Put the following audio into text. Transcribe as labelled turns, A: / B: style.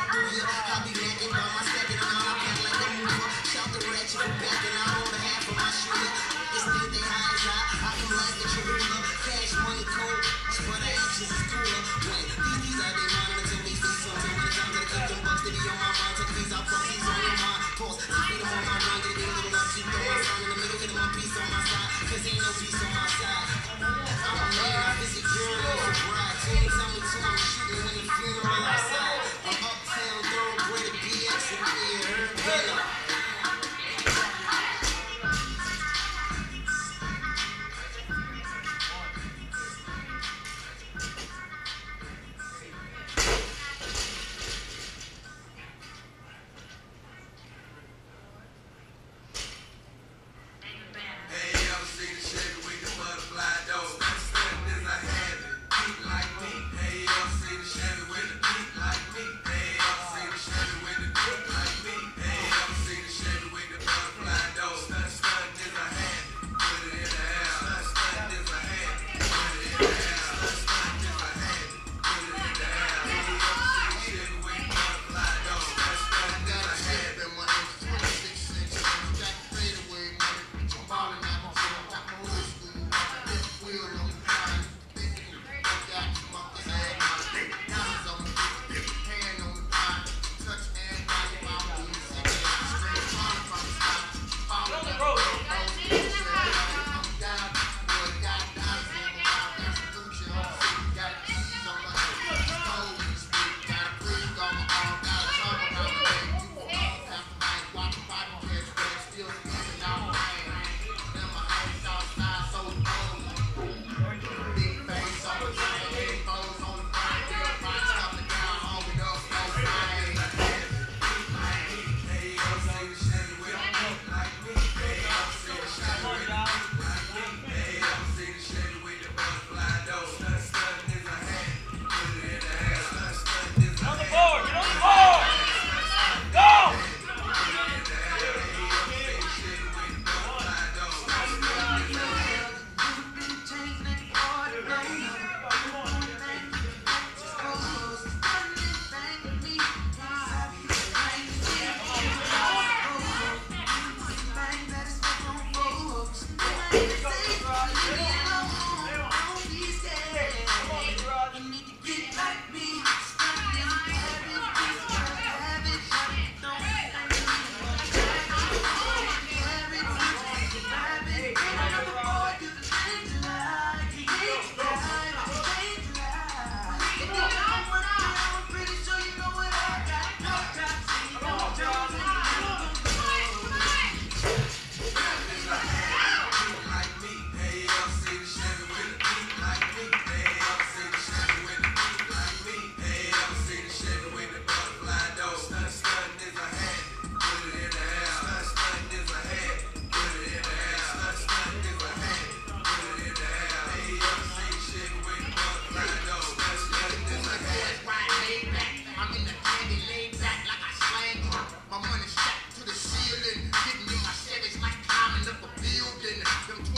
A: it everything that them